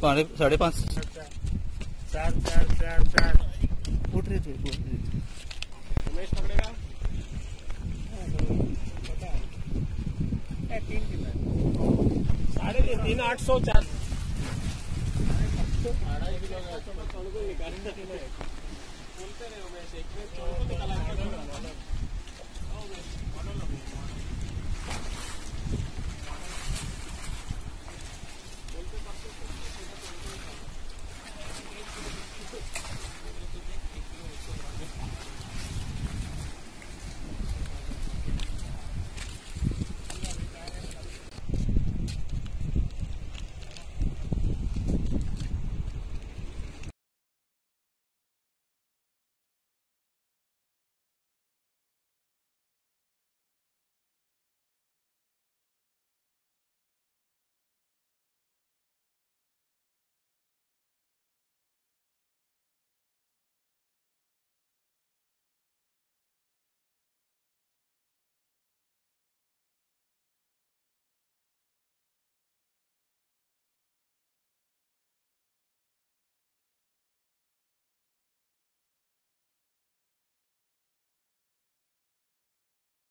साढ़े साढ़े पाँच चार चार चार चार। उठ रहे थे रहे थे। रमेश पकड़ेगा? तीन साढ़े तीन तीन आठ सौ चार। किलो बोलते रहे उमेश एक में चौको निकाला